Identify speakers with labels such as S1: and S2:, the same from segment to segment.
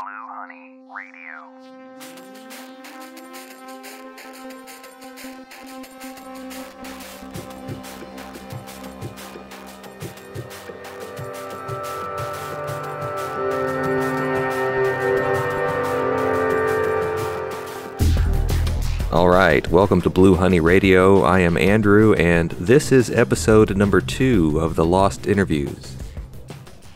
S1: Blue Honey Radio.
S2: All right, welcome to Blue Honey Radio. I am Andrew, and this is episode number two of the Lost Interviews.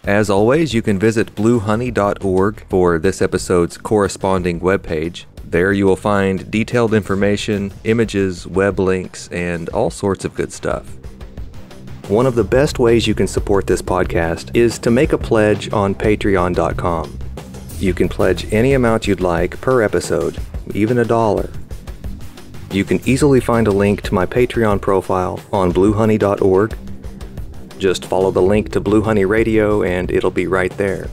S2: As always, you can visit bluehoney.org for this episode's corresponding webpage. There you will find detailed information, images, web links, and all sorts of good stuff. One of the best ways you can support this podcast is to make a pledge on patreon.com. You can pledge any amount you'd like per episode, even a dollar. You can easily find a link to my Patreon profile on bluehoney.org. Just follow the link to Blue Honey Radio and it'll be right there.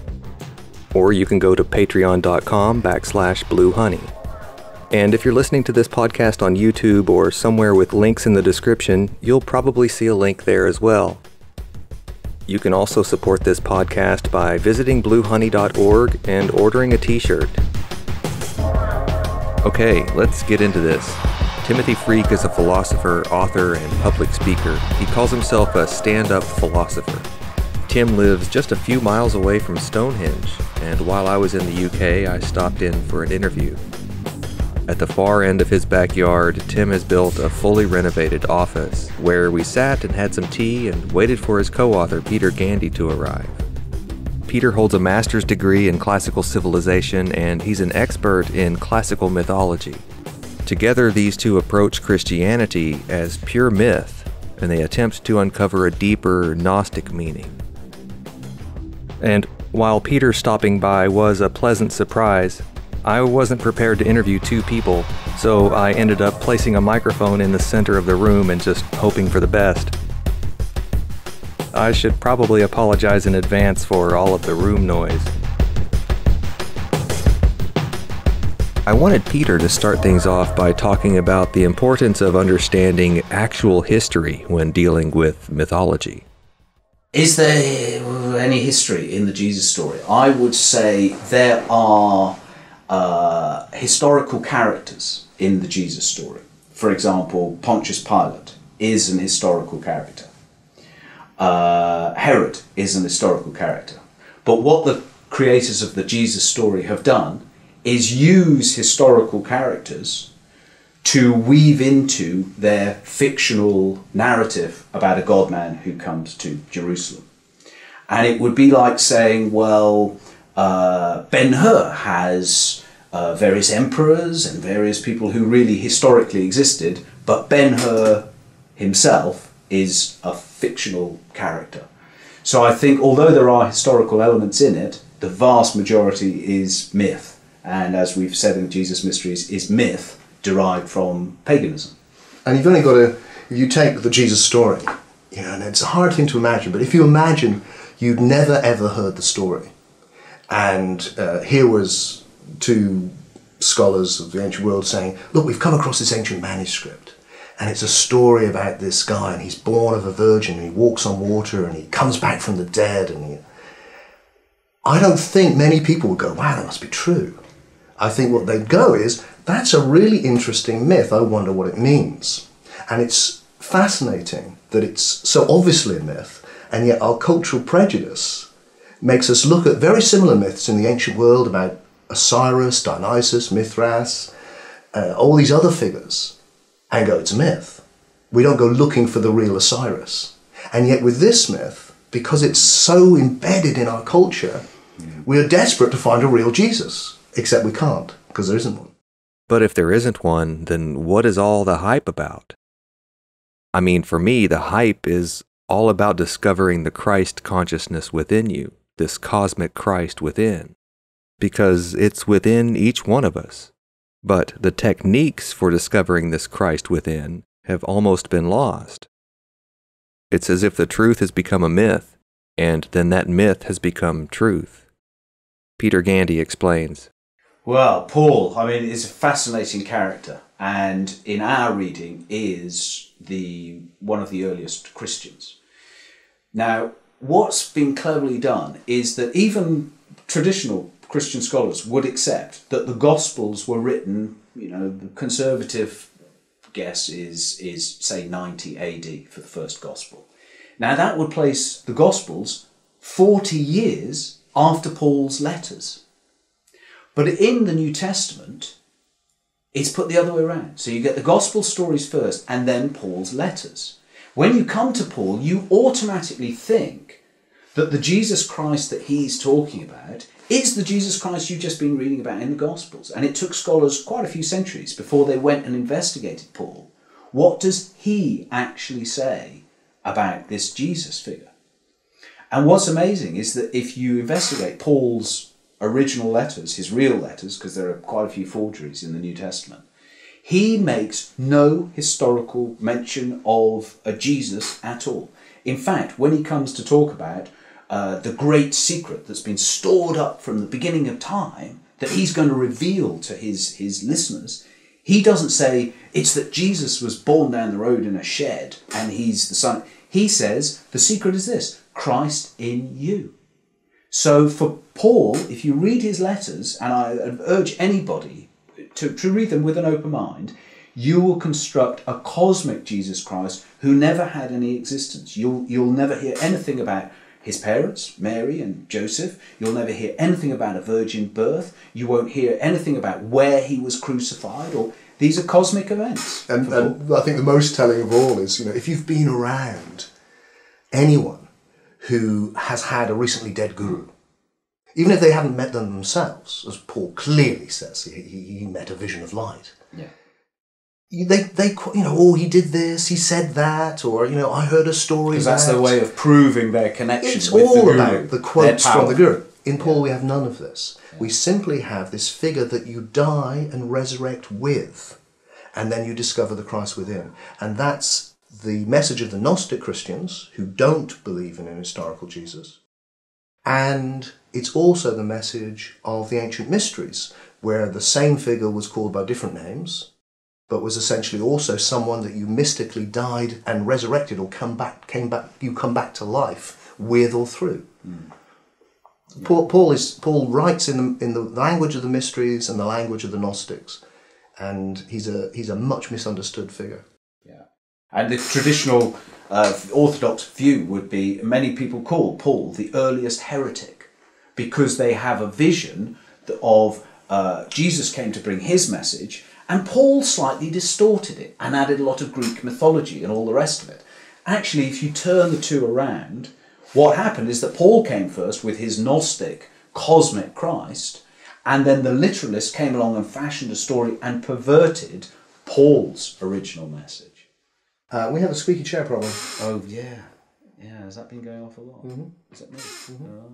S2: Or you can go to patreon.com backslash bluehoney. And if you're listening to this podcast on YouTube or somewhere with links in the description, you'll probably see a link there as well. You can also support this podcast by visiting bluehoney.org and ordering a t-shirt. Okay, let's get into this. Timothy Freke is a philosopher, author, and public speaker. He calls himself a stand up philosopher. Tim lives just a few miles away from Stonehenge, and while I was in the UK, I stopped in for an interview. At the far end of his backyard, Tim has built a fully renovated office where we sat and had some tea and waited for his co author, Peter Gandy, to arrive. Peter holds a master's degree in classical civilization, and he's an expert in classical mythology. Together, these two approach Christianity as pure myth, and they attempt to uncover a deeper Gnostic meaning. And while Peter stopping by was a pleasant surprise, I wasn't prepared to interview two people, so I ended up placing a microphone in the center of the room and just hoping for the best. I should probably apologize in advance for all of the room noise. I wanted Peter to start things off by talking about the importance of understanding actual history when dealing with mythology.
S3: Is there any history in the Jesus story? I would say there are uh, historical characters in the Jesus story. For example, Pontius Pilate is an historical character. Uh, Herod is an historical character. But what the creators of the Jesus story have done is use historical characters to weave into their fictional narrative about a God man who comes to Jerusalem. And it would be like saying, well, uh, Ben Hur has uh, various emperors and various people who really historically existed, but Ben Hur himself is a fictional character. So I think, although there are historical elements in it, the vast majority is myth. And as we've said in Jesus Mysteries, is myth derived from paganism.
S4: And you've only got to, if you take the Jesus story, you know, and it's a hard thing to imagine, but if you imagine you'd never ever heard the story, and uh, here was two scholars of the ancient world saying, look, we've come across this ancient manuscript, and it's a story about this guy, and he's born of a virgin, and he walks on water, and he comes back from the dead, and he... I don't think many people would go, wow, that must be true. I think what they'd go is, that's a really interesting myth. I wonder what it means. And it's fascinating that it's so obviously a myth, and yet our cultural prejudice makes us look at very similar myths in the ancient world about Osiris, Dionysus, Mithras, uh, all these other figures, and go, it's a myth. We don't go looking for the real Osiris. And yet, with this myth, because it's so embedded in our culture, we are desperate to find a real Jesus. Except we can't, because there isn't one.
S2: But if there isn't one, then what is all the hype about? I mean, for me, the hype is all about discovering the Christ consciousness within you, this cosmic Christ within, because it's within each one of us. But the techniques for discovering this Christ within have almost been lost. It's as if the truth has become a myth, and then that myth has become truth. Peter Gandy explains.
S3: Well, Paul, I mean, is a fascinating character, and in our reading is the one of the earliest Christians. Now, what's been cleverly done is that even traditional Christian scholars would accept that the Gospels were written, you know, the conservative guess is is say 90 AD for the first Gospel. Now that would place the Gospels 40 years after Paul's letters. But in the New Testament, it's put the other way around. So you get the Gospel stories first and then Paul's letters. When you come to Paul, you automatically think that the Jesus Christ that he's talking about is the Jesus Christ you've just been reading about in the Gospels. And it took scholars quite a few centuries before they went and investigated Paul. What does he actually say about this Jesus figure? And what's amazing is that if you investigate Paul's original letters, his real letters, because there are quite a few forgeries in the New Testament, he makes no historical mention of a Jesus at all. In fact, when he comes to talk about uh, the great secret that's been stored up from the beginning of time that he's going to reveal to his, his listeners, he doesn't say it's that Jesus was born down the road in a shed and he's the son. He says the secret is this Christ in you. So for Paul, if you read his letters, and I urge anybody to, to read them with an open mind, you will construct a cosmic Jesus Christ who never had any existence. You'll, you'll never hear anything about his parents, Mary and Joseph. You'll never hear anything about a virgin birth. You won't hear anything about where he was crucified or these are cosmic events.
S4: And, and I think the most telling of all is, you know, if you've been around anyone who has had a recently dead guru, even if they haven't met them themselves, as Paul clearly says, he, he, met a vision of light.
S3: yeah.
S4: They, they, you know, oh, he did this, he said that, or you know, I heard a story.
S3: Because that's their way of proving their connection
S4: It's
S3: with the
S4: all
S3: guru,
S4: about the quotes from the guru. In Paul, we have none of this. We simply have this figure that you die and resurrect with, and then you discover the Christ within. And that's the message of the Gnostic Christians who don't believe in an historical Jesus. And it's also the message of the ancient mysteries, where the same figure was called by different names, but was essentially also someone that you mystically died and resurrected or come back came back you come back to life with or through. Hmm. Paul, Paul is Paul writes in the, in the language of the mysteries and the language of the Gnostics, and he's a he's a much misunderstood figure.
S3: Yeah. And the traditional uh, Orthodox view would be many people call Paul the earliest heretic because they have a vision of uh, Jesus came to bring his message, and Paul slightly distorted it and added a lot of Greek mythology and all the rest of it. Actually, if you turn the two around, what happened is that Paul came first with his Gnostic cosmic Christ, and then the literalists came along and fashioned a story and perverted Paul's original message.
S4: Uh, we have a squeaky chair problem.
S3: Oh yeah, yeah. Has that been going off a lot? Mm-hmm. Is that me? Oh,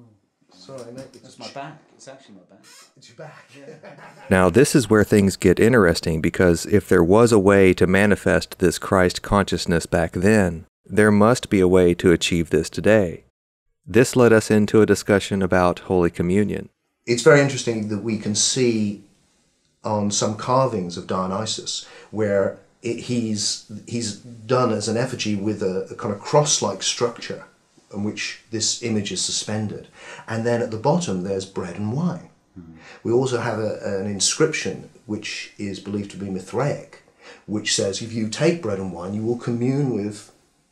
S4: Sorry, mate.
S3: that's my back. It's actually my back.
S4: It's your back.
S2: Now, this is where things get interesting because if there was a way to manifest this Christ consciousness back then, there must be a way to achieve this today. This led us into a discussion about Holy Communion.
S4: it's very interesting that we can see on some carvings of Dionysus where it, he's he's done as an effigy with a, a kind of cross-like structure in which this image is suspended, and then at the bottom there's bread and wine. Hmm. We also have a, an inscription which is believed to be Mithraic, which says if you take bread and wine, you will commune with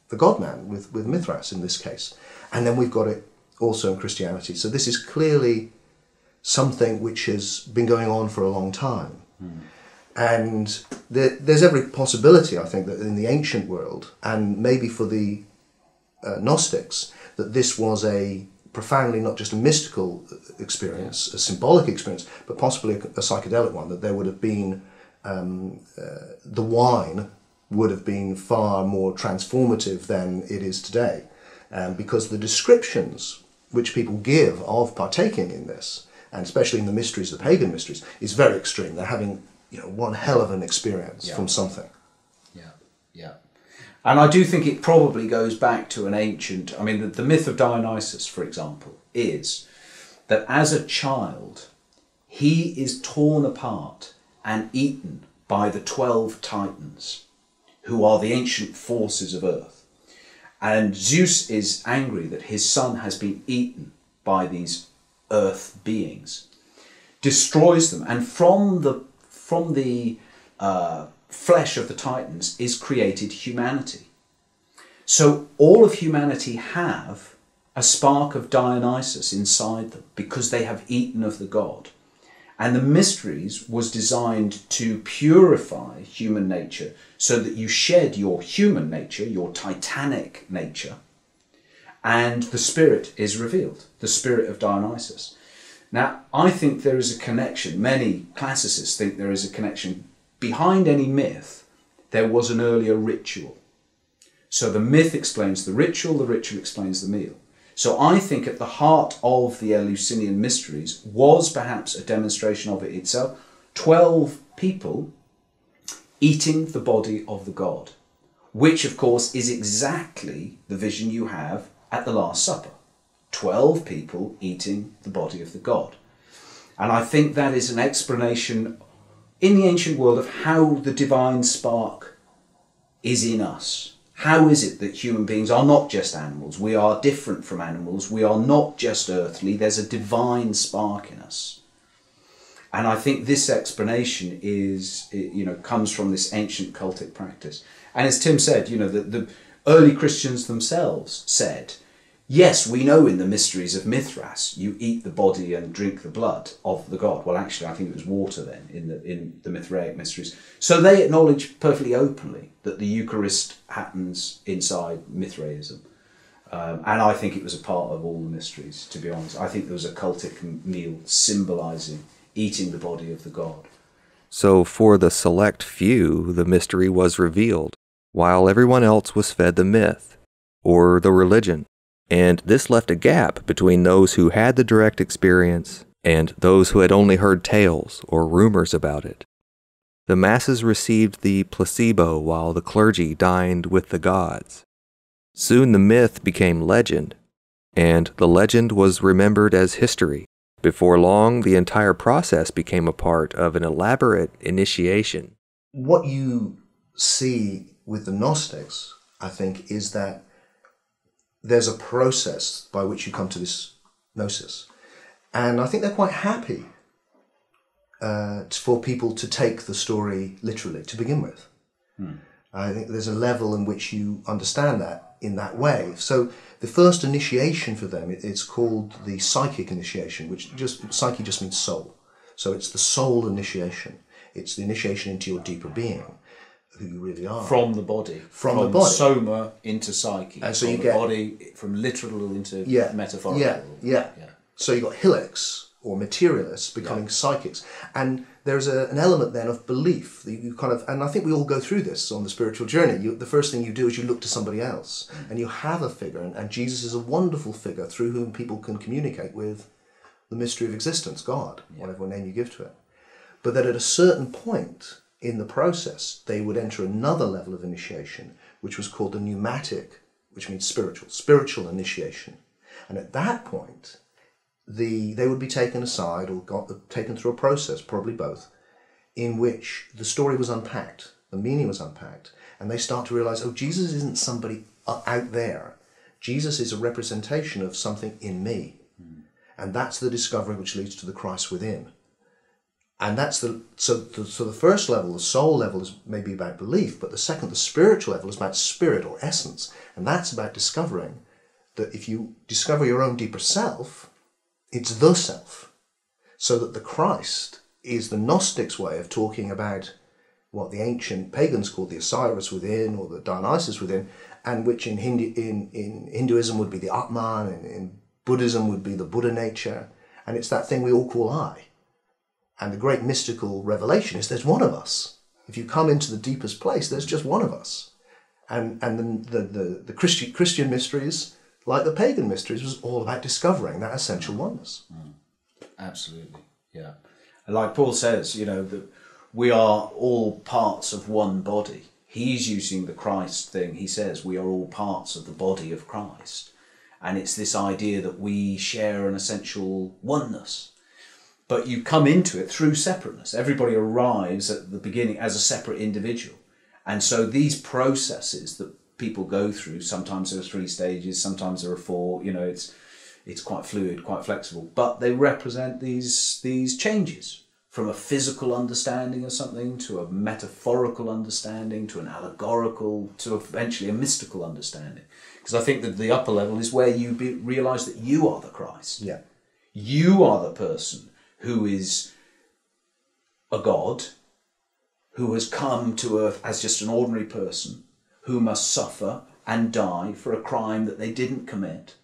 S4: the God man, with, with Mithras in this case. And then we've got it also in Christianity. So this is clearly something which has been going on for a long time. Hmm. And there, there's every possibility, I think, that in the ancient world, and maybe for the uh, Gnostics, that this was a profoundly not just a mystical experience, a symbolic experience, but possibly a, a psychedelic one, that there would have been um, uh, the wine would have been far more transformative than it is today. Um, because the descriptions which people give of partaking in this, and especially in the mysteries, the pagan mysteries, is very extreme. They're having you know one hell of an experience
S3: Yeah.
S4: from something.
S3: Yeah, yeah. And I do think it probably goes back to an ancient. I mean, the, the myth of Dionysus, for example, is that as a child, he is torn apart and eaten by the 12 titans, who are the ancient forces of earth. And Zeus is angry that his son has been eaten by these earth beings. destroys them, and from the from the uh, flesh of the Titans is created humanity. So all of humanity have a spark of Dionysus inside them because they have eaten of the god. And the mysteries was designed to purify human nature so that you shed your human nature, your titanic nature, and the spirit is revealed, the spirit of Dionysus. Now, I think there is a connection, many classicists think there is a connection. Behind any myth, there was an earlier ritual. So the myth explains the ritual, the ritual explains the meal. So I think at the heart of the Eleusinian mysteries was perhaps a demonstration of it itself. Twelve people eating the body of the god, which of course is exactly the vision you have at the Last Supper. Twelve people eating the body of the god. And I think that is an explanation in the ancient world of how the divine spark is in us how is it that human beings are not just animals? We are different from animals. We are not just earthly. There's a divine spark in us. And I think this explanation is, you know, comes from this ancient cultic practice. And as Tim said, you know, the, the early Christians themselves said, Yes, we know in the mysteries of Mithras you eat the body and drink the blood of the god. Well, actually, I think it was water then in the in the Mithraic mysteries. So they acknowledge perfectly openly that the Eucharist happens inside Mithraism, um, and I think it was a part of all the mysteries. To be honest, I think there was a cultic meal symbolising eating the body of the god.
S2: So for the select few, the mystery was revealed, while everyone else was fed the myth or the religion and this left a gap between those who had the direct experience and those who had only heard tales or rumors about it. The masses received the placebo while the clergy dined with the gods. Soon the myth became legend, and the legend was remembered as history. Before long, the entire process became a part of an elaborate initiation.
S4: What you see with the Gnostics, I think, is that there's a process by which you come to this gnosis. And I think they're quite happy uh, for people to take the story literally to begin with. Hmm. I think there's a level in which you understand that in that way. So the first initiation for them, it's called the psychic initiation, which just psyche just means soul. So it's the soul initiation. It's the initiation into your deeper being who you really are
S3: from the body,
S4: from, the body,
S3: soma into psyche,
S4: and so
S3: from
S4: you
S3: the
S4: get
S3: body from literal into
S4: yeah,
S3: metaphorical.
S4: Yeah, yeah, yeah. So you got hylics or materialists becoming
S3: Yeah.
S4: psychics, and there's a, an element then of belief that you kind of, and I think we all go through this on the spiritual journey. You, the first thing you do is you look to somebody else, and you have a figure, and, and Jesus is a wonderful figure through whom people can communicate with the mystery of existence, God, whatever name you give to it. But that at a certain point in the process, they would enter another level of initiation, which was called the pneumatic, which means spiritual, spiritual initiation. And at that point, the they would be taken aside or got taken through a process, probably both, in which the story was unpacked, the meaning was unpacked, and they start to realize, oh, Jesus isn't somebody out there. Jesus is a representation of something in me. Hmm. And that's the discovery which leads to the Christ within. And that's the so the, so the first level, the soul level, is maybe about belief, but the second, the spiritual level, is about spirit or essence, and that's about discovering that if you discover your own deeper self, it's the self. So that the Christ is the Gnostics' way of talking about what the ancient pagans called the Osiris within or the Dionysus within, and which in Hindu, in, in Hinduism would be the Atman, and in Buddhism would be the Buddha nature, and it's that thing we all call I. And the great mystical revelation is there's one of us. If you come into the deepest place, there's just one of us. And and the the, the, the Christian Christian mysteries, like the pagan mysteries, was all about discovering that essential oneness. Mm.
S3: Absolutely, yeah. And like Paul says, you know, that we are all parts of one body. He's using the Christ thing. He says we are all parts of the body of Christ. And it's this idea that we share an essential oneness. But you come into it through separateness. Everybody arrives at the beginning as a separate individual. And so these processes that people go through, sometimes there are three stages, sometimes there are four, you know, it's it's quite fluid, quite flexible, but they represent these these changes from a physical understanding of something to a metaphorical understanding to an allegorical to eventually a mystical understanding. Because I think that the upper level is where you be, realize that you are the Christ.
S4: Yeah.
S3: You are the person who is a God who has come to earth as just an ordinary person who must suffer and die for a crime that they didn't commit.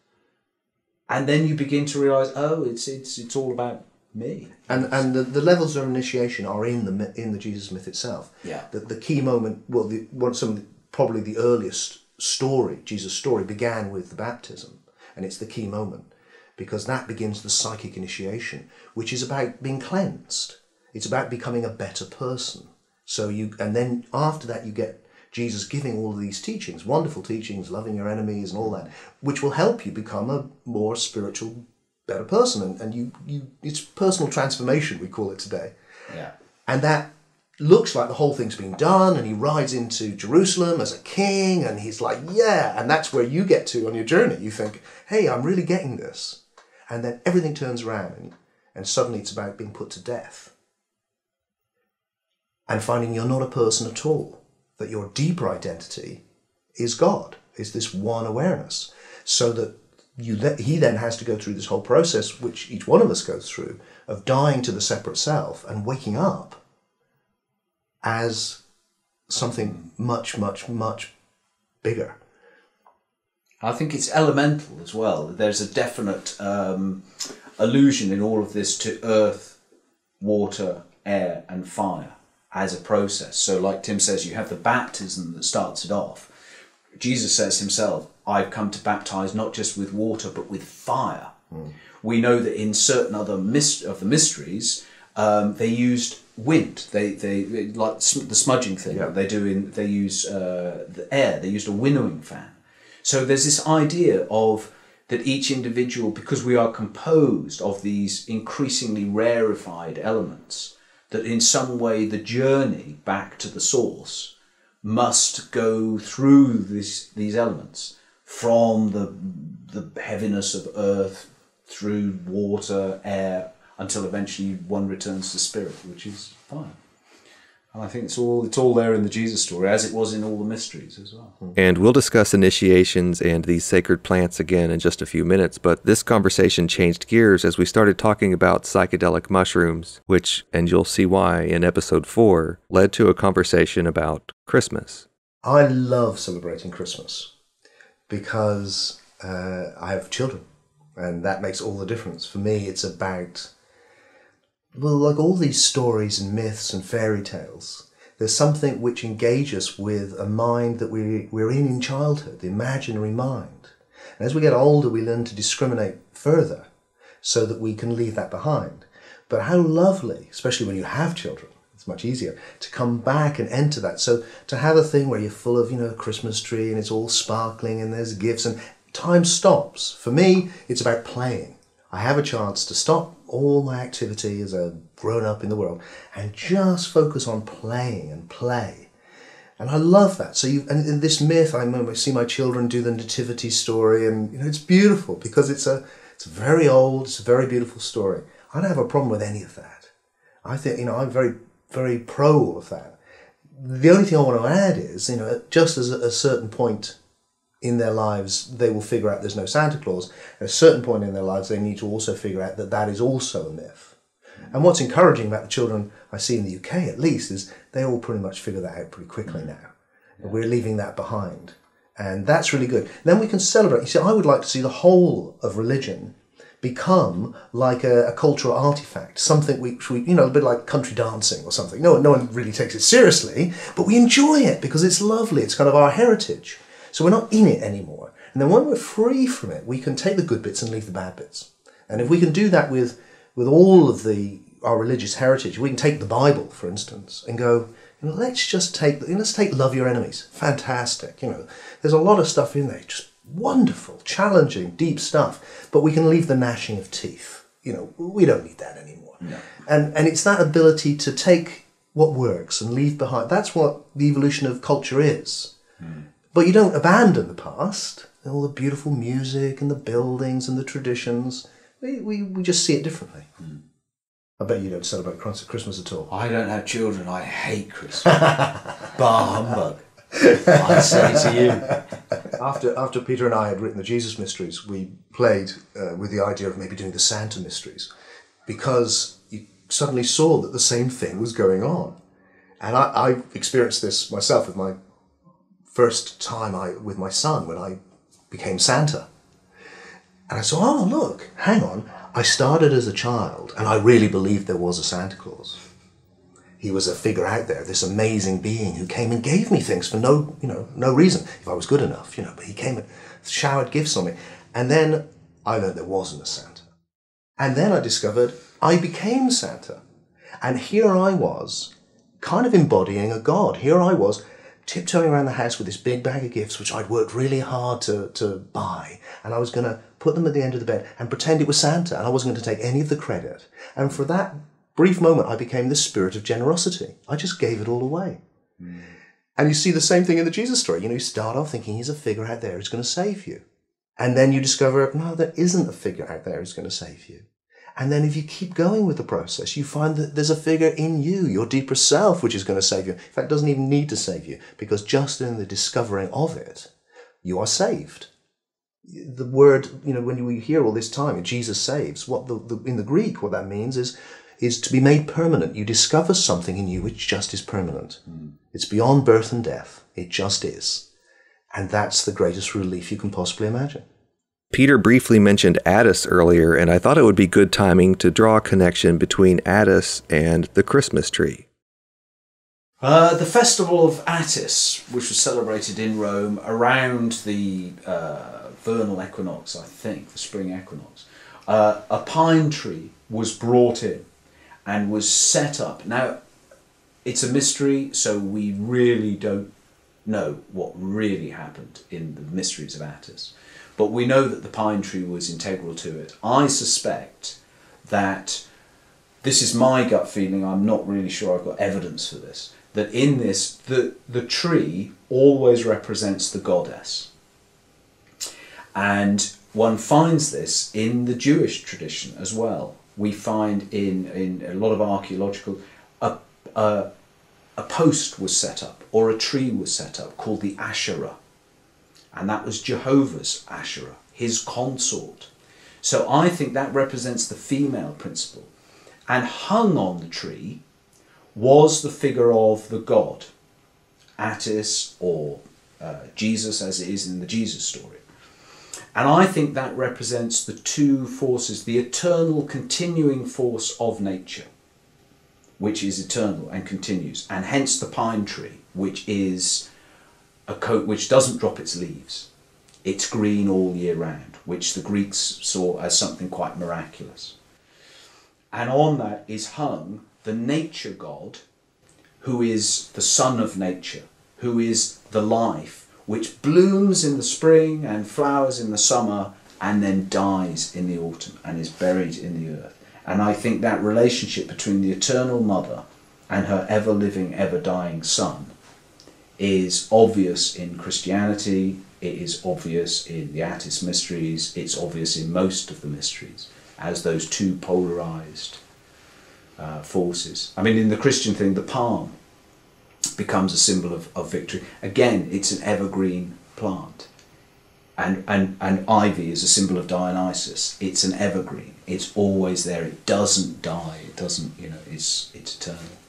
S3: And then you begin to realize, oh, it's it's it's all about me.
S4: And and the, the levels of initiation are in the in the Jesus myth itself.
S3: Yeah.
S4: The, the key moment, well, the one some the, probably the earliest story, Jesus' story, began with the baptism, and it's the key moment because that begins the psychic initiation, which is about being cleansed. It's about becoming a better person. So you and then after that you get Jesus giving all of these teachings, wonderful teachings, loving your enemies and all that, which will help you become a more spiritual, better person. And, and you, you it's personal transformation, we call it today.
S3: Yeah.
S4: And that looks like the whole thing's been done, and he rides into Jerusalem as a king, and he's like, yeah, and that's where you get to on your journey. You think, hey, I'm really getting this. And then everything turns around, and, suddenly it's about being put to death. And finding you're not a person at all, that your deeper identity is God, is this one awareness. So that you he then has to go through this whole process, which each one of us goes through, of dying to the separate self and waking up as something much, much, much bigger.
S3: I think it's elemental as well. There's a definite um, allusion in all of this to earth, water, air, and fire as a process. So, like Tim says, you have the baptism that starts it off. Jesus says himself, I've come to baptize not just with water, but with fire. We know that in certain other myst- of the mysteries, um, they used wind. They, they like sm- the smudging thing
S4: Yeah.
S3: they do in. They use uh, the air. They used a winnowing fan. So there's this idea of that each individual, because we are composed of these increasingly rarefied elements, that in some way the journey back to the source must go through this, these elements from the, the heaviness of earth through water, air, until eventually one returns to spirit, which is fire. And I think it's all it's all there in the Jesus story, as it was in all the mysteries as well.
S2: And we'll discuss initiations and these sacred plants again in just a few minutes, but this conversation changed gears as we started talking about psychedelic mushrooms, which, and you'll see why in episode 4, led to a conversation about Christmas.
S4: I love celebrating Christmas because uh, I have children, and that makes all the difference. For me, it's about, well, like all these stories and myths and fairy tales, there's something which engages with a mind that we, we're in in childhood, the imaginary mind. And as we get older, we learn to discriminate further so that we can leave that behind. But how lovely, especially when you have children, it's much easier to come back and enter that. So to have a thing where you're full of, you know, a Christmas tree and it's all sparkling and there's gifts and time stops. For me, it's about playing. I have a chance to stop all my activity as a grown up in the world and just focus on playing and play. And I love that. So you and in this myth, I see my children do the nativity story, and you know it's beautiful because it's a it's a very old, it's a very beautiful story. I don't have a problem with any of that. I think you know I'm very very pro all of that. The only thing I want to add is you know just as a certain point in their lives they will figure out there's no Santa Claus. At a certain point in their lives they need to also figure out that that is also a myth. And what's encouraging about the children I see in the UK, at least, is they all pretty much figure that out pretty quickly now. We're leaving that behind. And that's really good. Then we can celebrate. You see, I would like to see the whole of religion become like a, a cultural artifact, something which we, you know, a bit like country dancing or something. No, no one really takes it seriously, but we enjoy it because it's lovely. It's kind of our heritage. So we're not in it anymore. And then when we're free from it, we can take the good bits and leave the bad bits. And if we can do that with with all of the our religious heritage, we can take the Bible, for instance, and go, you know, let's just take let's take love your enemies. Fantastic. You know, there's a lot of stuff in there, just wonderful, challenging, deep stuff. But we can leave the gnashing of teeth. You know, we don't need that anymore. And and it's that ability to take what works and leave behind. That's what the evolution of culture is. Hmm. But you don't abandon the past. all the beautiful music and the buildings and the traditions. We, we, we just see it differently. I bet you don't celebrate Christ- Christmas at all.
S3: I don't have children. I hate Christmas. Bar humbug. I say to you.
S4: After, after Peter and I had written the Jesus Mysteries, we played uh, with the idea of maybe doing the Santa Mysteries because you suddenly saw that the same thing was going on. And I, I experienced this myself with my first time I, with my son when I became Santa. And I saw, oh, look, hang on. I started as a child and I really believed there was a Santa Claus. He was a figure out there, this amazing being who came and gave me things for no, you know, no reason. If I was good enough, you know, but he came and showered gifts on me. And then I learned there wasn't a Santa. And then I discovered I became Santa. And here I was, kind of embodying a god. Here I was, tiptoeing around the house with this big bag of gifts, which I'd worked really hard to, to buy. And I was going to put them at the end of the bed and pretend it was Santa. And I wasn't going to take any of the credit. And for that brief moment, I became the spirit of generosity. I just gave it all away. Hmm. And you see the same thing in the Jesus story. You know, you start off thinking he's a figure out there who's going to save you. And then you discover, no, there isn't a figure out there who's going to save you. And then if you keep going with the process, you find that there's a figure in you, your deeper self, which is going to save you. In fact, it doesn't even need to save you because just in the discovering of it, you are saved. The word, you know, when you hear all this time, Jesus saves, what the, the in the Greek, what that means is is to be made permanent. You discover something in you which just is permanent. Hmm. It's beyond birth and death. It just is. And that's the greatest relief you can possibly imagine.
S2: Peter briefly mentioned Attis earlier, and I thought it would be good timing to draw a connection between Attis and the Christmas tree.
S3: Uh, the festival of Attis, which was celebrated in Rome around the uh, vernal equinox, I think, the spring equinox, uh, a pine tree was brought in and was set up. Now, it's a mystery, so we really don't know what really happened in the mysteries of Attis. But we know that the pine tree was integral to it. I suspect that this is my gut feeling, I'm not really sure I've got evidence for this, that in this, the, the tree always represents the goddess. And one finds this in the Jewish tradition as well. We find in, in a lot of archaeological, a, a, a post was set up or a tree was set up called the Asherah. And that was Jehovah's Asherah, his consort. So I think that represents the female principle. And hung on the tree was the figure of the god, Attis or uh, Jesus as it is in the Jesus story. And I think that represents the two forces, the eternal continuing force of nature, which is eternal and continues, and hence the pine tree, which is a coat which doesn't drop its leaves. It's green all year round, which the Greeks saw as something quite miraculous. And on that is hung the nature god, who is the son of nature, who is the life, which blooms in the spring and flowers in the summer and then dies in the autumn and is buried in the earth. And I think that relationship between the eternal mother and her ever living, ever dying son is obvious in Christianity, it is obvious in the Attis mysteries, it's obvious in most of the mysteries as those two polarized uh, forces. I mean, in the Christian thing, the palm becomes a symbol of, of victory. Again, it's an evergreen plant. And, and, and ivy is a symbol of Dionysus. It's an evergreen. It's always there. It doesn't die. It doesn't, you know, it's, it's eternal.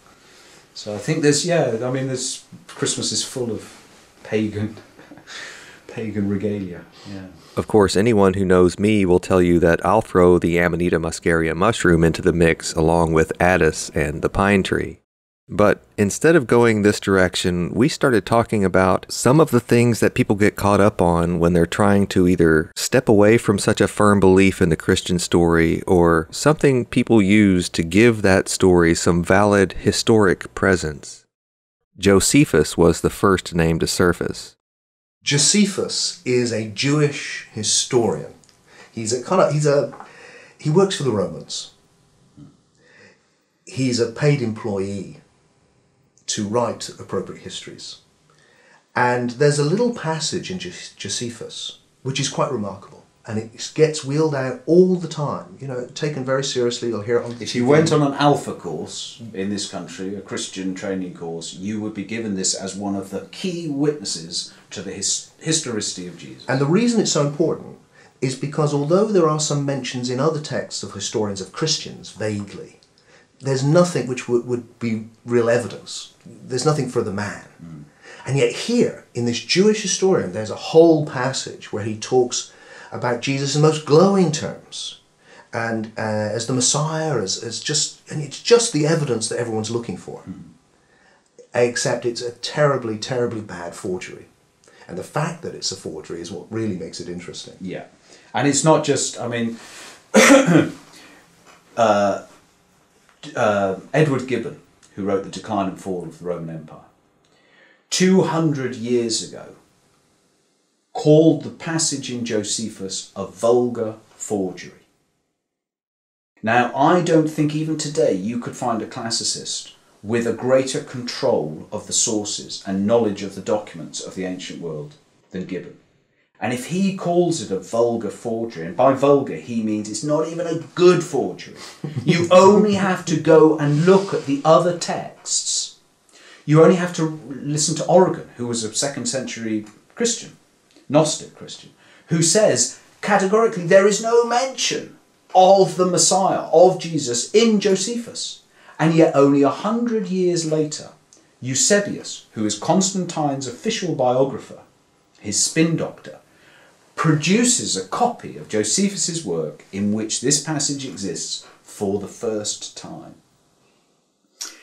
S3: So I think there's, yeah, I mean, there's, Christmas is full of pagan, pagan regalia. Yeah.
S2: Of course, anyone who knows me will tell you that I'll throw the Amanita muscaria mushroom into the mix along with Attis and the pine tree. But instead of going this direction, we started talking about some of the things that people get caught up on when they're trying to either step away from such a firm belief in the Christian story or something people use to give that story some valid historic presence. Josephus was the first name to surface.
S4: Josephus is a Jewish historian. He's a kind of he's a he works for the Romans. He's a paid employee to write appropriate histories. And there's a little passage in Josephus which is quite remarkable. And it gets wheeled out all the time, you know, taken very seriously. You'll hear it on
S3: If you went on an alpha course in this country, a Christian training course, you would be given this as one of the key witnesses to the his- historicity of Jesus.
S4: And the reason it's so important is because although there are some mentions in other texts of historians of Christians, vaguely, there's nothing which would, would be real evidence. There's nothing for the man. And yet, here, in this Jewish historian, there's a whole passage where he talks about Jesus in most glowing terms. And uh, as the Messiah, as, as just, and it's just the evidence that everyone's looking for. Except it's a terribly, terribly bad forgery. And the fact that it's a forgery is what really makes it interesting.
S3: Yeah, and it's not just. I mean, uh, uh, Edward Gibbon, who wrote *The Decline and Fall of the Roman Empire*, two hundred years ago, called the passage in Josephus a vulgar forgery. Now, I don't think even today you could find a classicist with a greater control of the sources and knowledge of the documents of the ancient world than Gibbon. And if he calls it a vulgar forgery, and by vulgar he means it's not even a good forgery, you only have to go and look at the other texts. You only have to listen to Origen, who was a second century Christian, Gnostic Christian, who says categorically there is no mention of the Messiah, of Jesus, in Josephus. And yet, only a hundred years later, Eusebius, who is Constantine's official biographer, his spin doctor, produces a copy of Josephus's work in which this passage exists for the first time.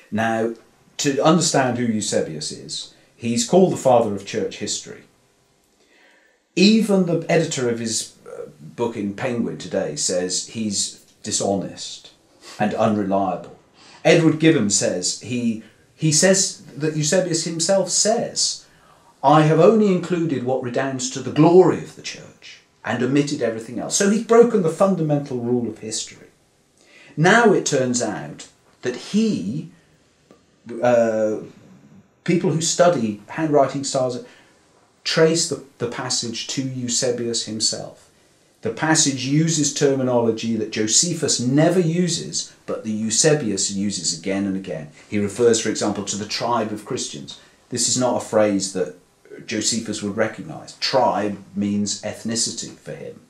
S3: Now, to understand who Eusebius is, he's called the father of church history. Even the editor of his uh, book in Penguin today says he's dishonest and unreliable. Edward Gibbon says he he says that Eusebius himself says, I have only included what redounds to the glory of the church and omitted everything else. So he's broken the fundamental rule of history. Now it turns out that he, uh, people who study handwriting styles, trace the, the passage to Eusebius himself. The passage uses terminology that Josephus never uses, but the Eusebius uses again and again. He refers, for example, to the tribe of Christians. This is not a phrase that Josephus would recognize. Tribe means ethnicity for him.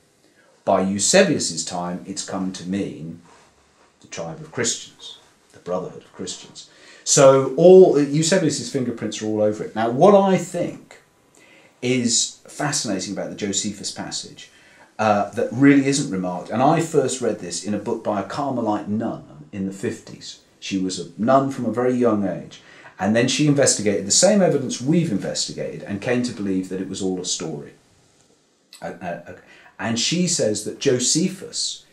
S3: By Eusebius's time, it's come to mean the tribe of Christians, the brotherhood of Christians. So all Eusebius's fingerprints are all over it. Now, what I think is fascinating about the Josephus passage uh, that really isn't remarked, and I first read this in a book by a Carmelite nun in the 50s. She was a nun from a very young age, and then she investigated the same evidence we've investigated and came to believe that it was all a story. And she says that Josephus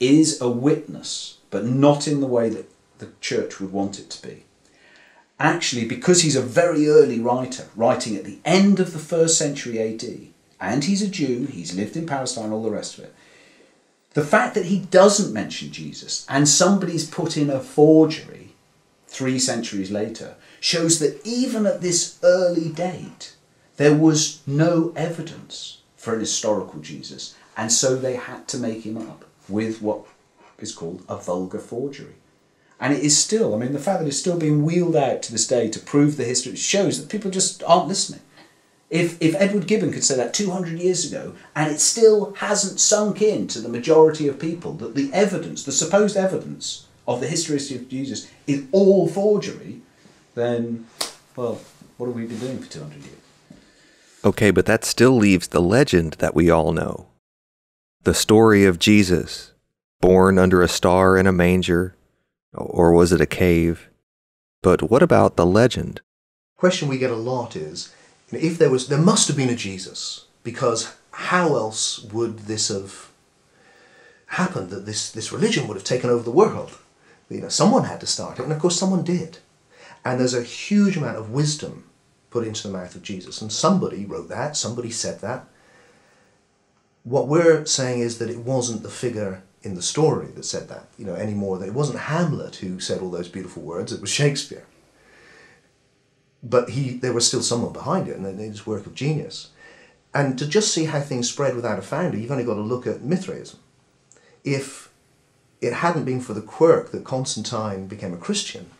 S3: is a witness, but not in the way that the church would want it to be. Actually, because he's a very early writer, writing at the end of the first century AD, and he's a Jew, he's lived in Palestine, all the rest of it. The fact that he doesn't mention Jesus and somebody's put in a forgery three centuries later shows that even at this early date, there was no evidence for an historical Jesus, and so they had to make him up with what is called a vulgar forgery. And it is still, I mean, the fact that it's still being wheeled out to this day to prove the history shows that people just aren't listening. If, if Edward Gibbon could say that 200 years ago and it still hasn't sunk in to the majority of people that the evidence, the supposed evidence of the history of Jesus is all forgery, then, well, what have we been doing for 200 years?
S2: Okay, but that still leaves the legend that we all know. The story of Jesus, born under a star in a manger, or was it a cave? But what about the legend?
S4: question we get a lot is if there was there must have been a jesus because how else would this have happened that this, this religion would have taken over the world you know someone had to start it and of course someone did. And there's a huge amount of wisdom put into the mouth of jesus and somebody wrote that somebody said that. What we're saying is that it wasn't the figure in the story that said that you know anymore that it wasn't hamlet who said all those beautiful words it was shakespeare. But he there was still someone behind it and it was work of genius. And to just see how things spread without a founder, you've only got to look at Mithraism. If it hadn't been for the quirk that Constantine became a Christian,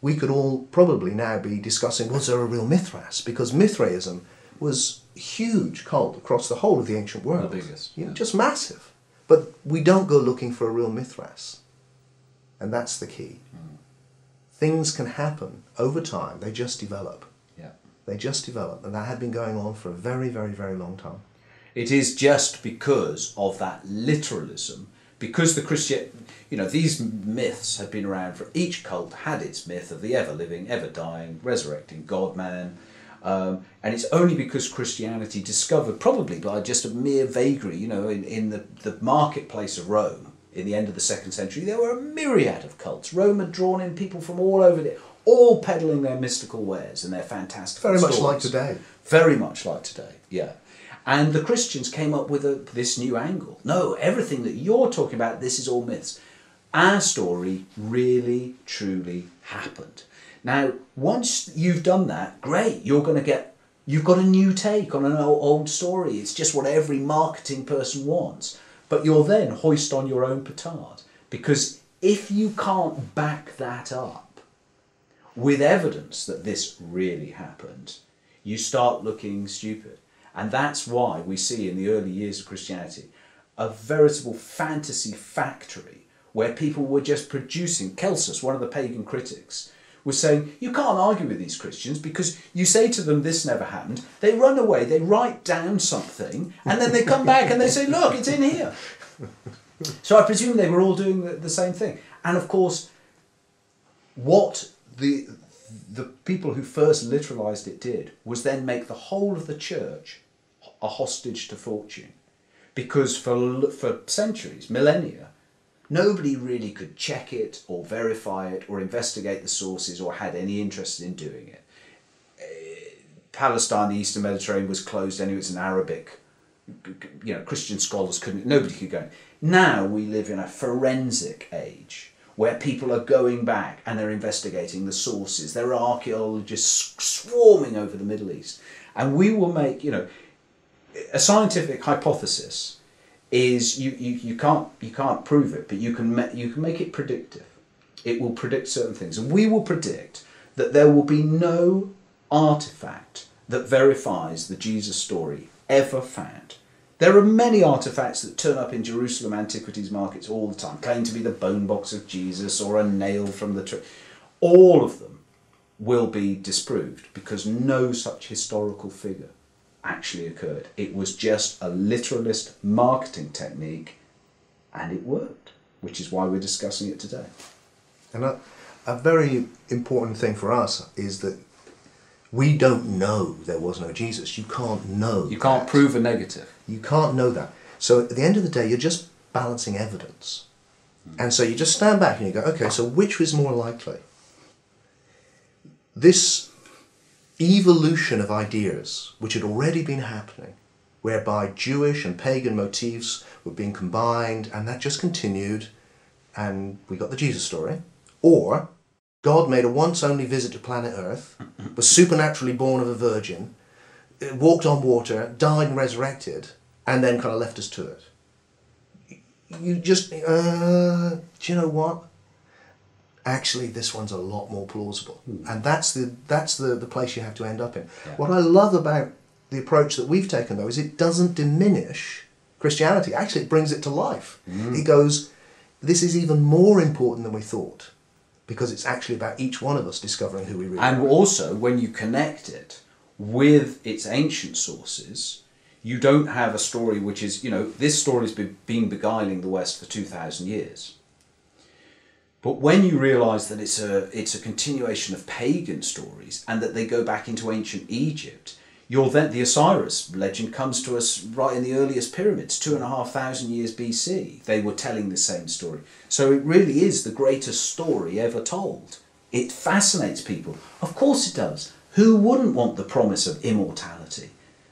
S4: we could all probably now be discussing was there a real Mithras? Because Mithraism was a huge cult across the whole of the ancient world.
S3: The biggest, yeah.
S4: just massive. But we don't go looking for a real Mithras. And that's the key.
S3: Hmm.
S4: Things can happen over time, they just develop.
S3: Yeah.
S4: They just develop. And that had been going on for a very, very, very long time.
S3: It is just because of that literalism, because the Christian, you know, these myths had been around for each cult had its myth of the ever living, ever dying, resurrecting God man. Um, and it's only because Christianity discovered, probably by just a mere vagary, you know, in, in the, the marketplace of Rome in the end of the second century, there were a myriad of cults. Rome had drawn in people from all over the, all peddling their mystical wares and their fantastic
S4: Very much like today.
S3: Very much like today, yeah. And the Christians came up with a, this new angle. No, everything that you're talking about, this is all myths. Our story really, truly happened. Now, once you've done that, great, you're going to get, you've got a new take on an old, old story. It's just what every marketing person wants. But you'll then hoist on your own petard. Because if you can't back that up, with evidence that this really happened, you start looking stupid. And that's why we see in the early years of Christianity a veritable fantasy factory where people were just producing. Celsus, one of the pagan critics, was saying, You can't argue with these Christians because you say to them, This never happened. They run away, they write down something, and then they come back and they say, Look, it's in here. So I presume they were all doing the, the same thing. And of course, what the the people who first literalized it did was then make the whole of the church a hostage to fortune. Because for for centuries millennia nobody really could check it or verify it or investigate the sources or had any interest in doing it. Eh, palestine the eastern mediterranean was closed anyway it's an arabic you know christian scholars couldn't nobody could go now we live in a forensic age where people are going back and they're investigating the sources. There are archaeologists swarming over the middle east. And we will make you know a scientific hypothesis is you, you, you can't you can't prove it but you can you can make it predictive. It will predict certain things. And we will predict that there will be no artifact that verifies the Jesus story ever found. There are many artifacts that turn up in Jerusalem antiquities markets all the time claim to be the bone box of Jesus or a nail from the tree. All of them will be disproved because no such historical figure actually occurred. It was just a literalist marketing technique and it worked, which is why we're discussing it today.
S4: And a, a very important thing for us is that we don't know there was no Jesus. You can't know.
S3: You can't
S4: that.
S3: prove a negative.
S4: You can't know that. So at the end of the day, you're just balancing evidence. Hmm. And so you just stand back and you go, okay, so which was more likely? This evolution of ideas, which had already been happening, whereby Jewish and pagan motifs were being combined, and that just continued, and we got the Jesus story, or God made a once only visit to planet Earth, was supernaturally born of a virgin, uh, walked on water, died and resurrected, and then kind of left us to it. You just, uh, do you know what? Actually, this one's a lot more plausible, hmm. and that's the that's the, the place you have to end up in.
S3: Yeah.
S4: What I love about the approach that we've taken, though, is it doesn't diminish Christianity. Actually, it brings it to life. Hmm. It goes, this is even more important than we thought, because it's actually about each one of us discovering who we really
S3: And
S4: are.
S3: also, when you connect it with its ancient sources, you don't have a story which is, you know, this story's been, been beguiling the West for 2,000 years. But when you realise that it's a, it's a continuation of pagan stories and that they go back into ancient Egypt, you're then, the Osiris legend comes to us right in the earliest pyramids, two and a half thousand years BC. They were telling the same story. So it really is the greatest story ever told. It fascinates people. Of course it does. Who wouldn't want the promise of immortality?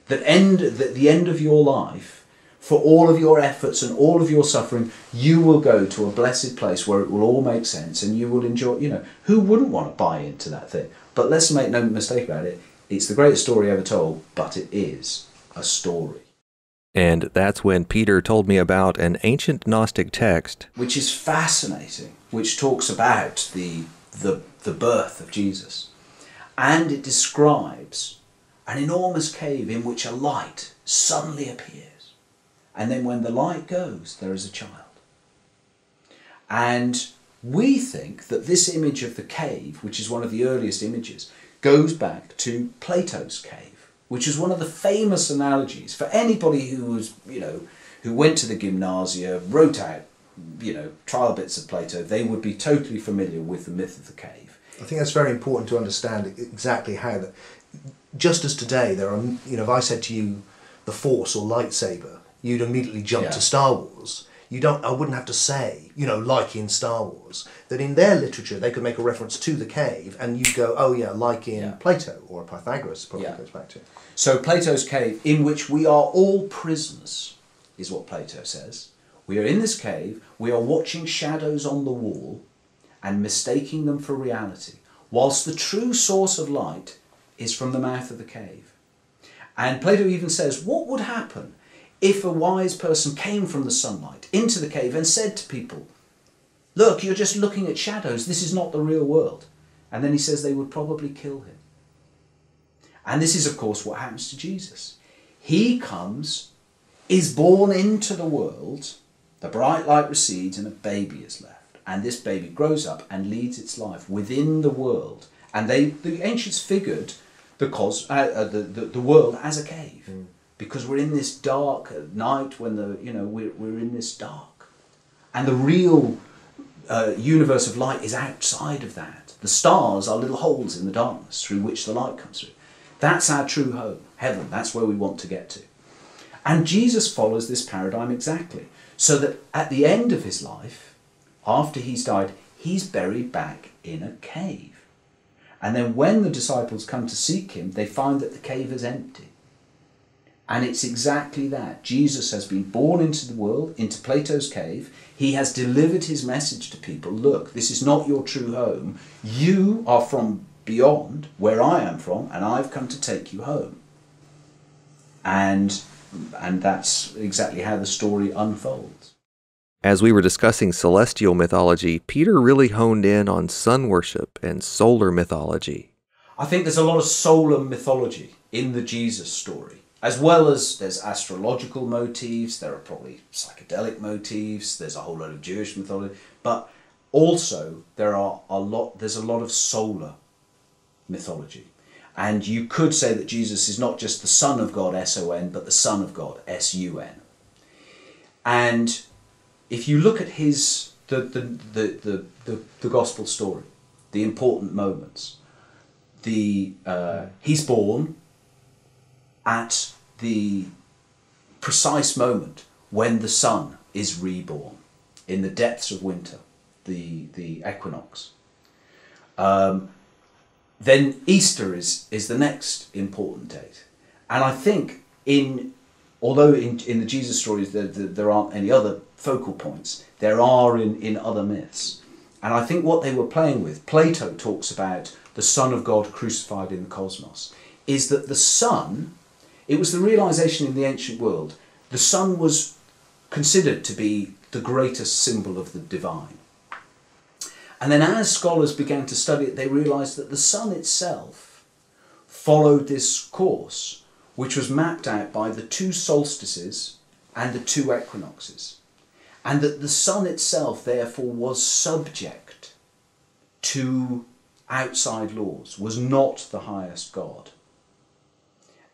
S3: That end that the end of your life, for all of your efforts and all of your suffering, you will go to a blessed place where it will all make sense and you will enjoy you know, who wouldn't want to buy into that thing? But let's make no mistake about it, it's the greatest story ever told, but it is a story.
S2: And that's when Peter told me about an ancient Gnostic text.
S3: which is fascinating, which talks about the, the, the birth of Jesus. And it describes an enormous cave in which a light suddenly appears. And then when the light goes, there is a child. And we think that this image of the cave, which is one of the earliest images, goes back to Plato's cave, which is one of the famous analogies for anybody who was, you know, who went to the gymnasia, wrote out, you know, trial bits of Plato, they would be totally familiar with the myth of the cave.
S4: I think that's very important to understand exactly how that. Just as today, there are, you know, if I said to you, the Force or lightsaber, you'd immediately jump
S3: Yeah.
S4: to Star Wars. You don't. I wouldn't have to say, you know, like in Star Wars, that in their literature they could make a reference to the cave, and you go, oh yeah, like in
S3: Yeah.
S4: Plato or Pythagoras. Probably
S3: Yeah.
S4: goes back to.
S3: So Plato's cave, in which we are all prisoners, is what Plato says. We are in this cave, we are watching shadows on the wall and mistaking them for reality, whilst the true source of light is from the mouth of the cave. And Plato even says, what would happen if a wise person came from the sunlight into the cave and said to people, Look, you're just looking at shadows, this is not the real world? And then he says they would probably kill him. And this is, of course, what happens to Jesus. He comes, is born into the world, the bright light recedes, and a baby is left. And this baby grows up and leads its life within the world. And they, the ancients figured the, cos, uh, uh, the, the, the world as a cave. Because we're in this dark night when the, you know, we're, we're in this dark. And the real uh, universe of light is outside of that. The stars are little holes in the darkness through which the light comes through. That's our true home, heaven. That's where we want to get to. And Jesus follows this paradigm exactly. So that at the end of his life, after he's died, he's buried back in a cave. And then when the disciples come to seek him, they find that the cave is empty. And it's exactly that. Jesus has been born into the world, into Plato's cave. He has delivered his message to people look, this is not your true home. You are from beyond where I am from, and I've come to take you home. And, and that's exactly how the story unfolds.
S2: As we were discussing celestial mythology, Peter really honed in on sun worship and solar mythology.
S3: I think there's a lot of solar mythology in the Jesus story, as well as there's astrological motifs, there are probably psychedelic motifs, there's a whole lot of Jewish mythology, but also there are a lot there's a lot of solar mythology. And you could say that Jesus is not just the Son of God, S O N, but the Son of God, S U N. And if you look at his the the, the, the, the, the gospel story, the important moments, the uh, he's born at the precise moment when the sun is reborn in the depths of winter, the the equinox. Um, then Easter is is the next important date, and I think in although in, in the Jesus stories there, there, there aren't any other focal points, there are in, in other myths. And I think what they were playing with, Plato talks about the Son of God crucified in the cosmos, is that the sun, it was the realization in the ancient world, the sun was considered to be the greatest symbol of the divine. And then as scholars began to study it, they realized that the sun itself followed this course, which was mapped out by the two solstices and the two equinoxes. And that the sun itself, therefore, was subject to outside laws, was not the highest God.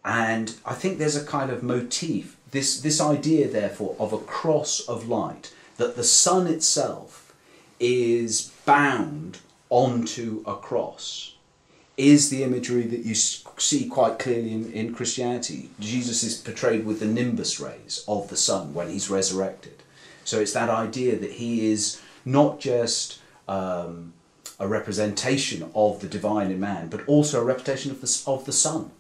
S3: And I think there's a kind of motif, this, this idea, therefore, of a cross of light, that the sun itself is bound onto a cross, is the imagery that you see quite clearly in, in Christianity. Jesus is portrayed with the nimbus rays of the sun when he's resurrected. So it's that idea that he is not just um, a representation of the divine in man, but also a representation of the, of the sun